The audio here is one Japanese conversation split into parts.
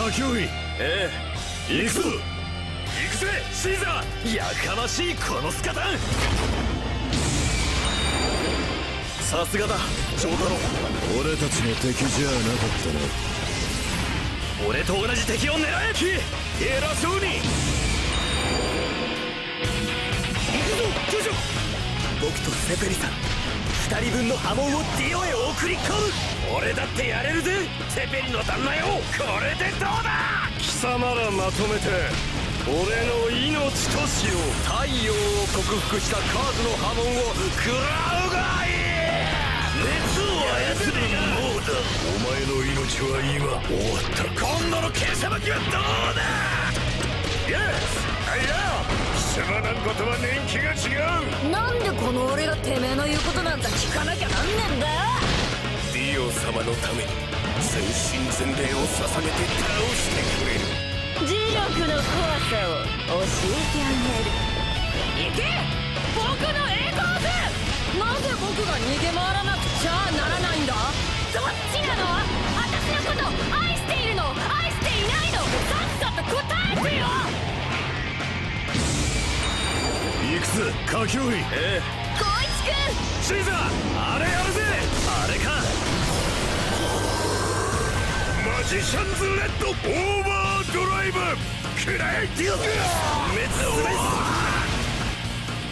下級位ええ。行くぞ。行くぜシーザー。やかましいこのスカタンさすがだ長太郎俺たちの敵じゃなかったな。俺と同じ敵を狙えき偉そうに。行くぞジョジョ。僕とセペリさん。二人分の波紋をディオへ送り込む。俺だってやれるぜセペリの旦那よ。これ様らまとめて俺の命としよう太陽を克服したカーズの波紋を食らうがいい熱を操るモードお前の命は今終わった今度の剣さばきはどうだイエスアイラ貴様なんことは年季が違うなんでこの俺がてめえの言うことなんざ聞かなきゃなんねんだディオ様のために身全霊を捧げて倒してくれる磁力の怖さを教えてあげる行け僕の栄光図なぜ僕が逃げ回らなくちゃならないんだどっちなの私のこと愛しているの愛していないのさっさと答えてよ行くぜ下級位え。え光一シーザーあれやるぜ。あれかジシャンズレッドオーバードライブクレイィスメメ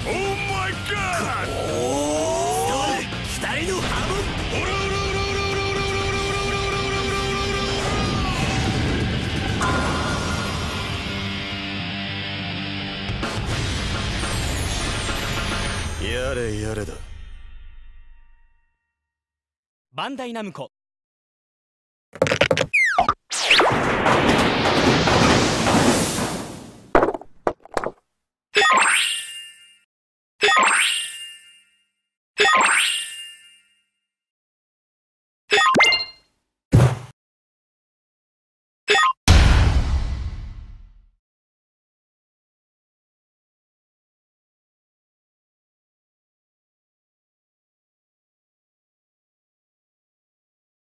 オーマイガーお人のオオやれやれだ。バンダイナムコ。you